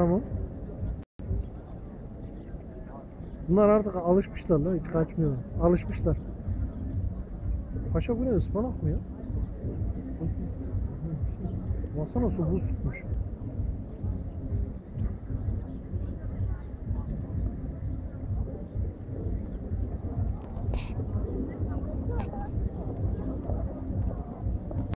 Tamam. Bunlar artık alışmışlar la hiç kaçmıyorlar. Alışmışlar. Paşa bu ne ıspanak mı ya? Baksana su buz tutmuş.